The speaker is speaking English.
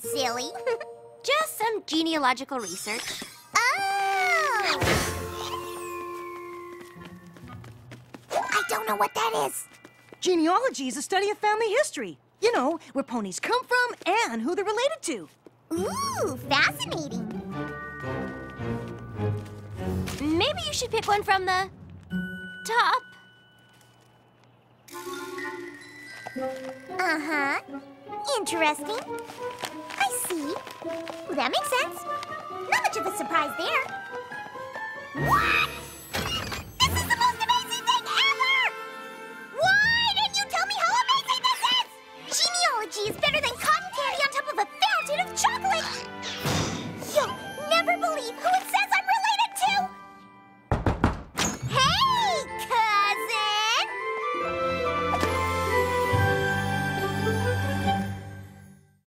silly? Just some genealogical research. oh! I don't know what that is. Genealogy is a study of family history. You know, where ponies come from and who they're related to. Ooh, fascinating. Maybe you should pick one from the top. Uh-huh. Interesting. I see. That makes sense. Not much of a surprise there. Wow!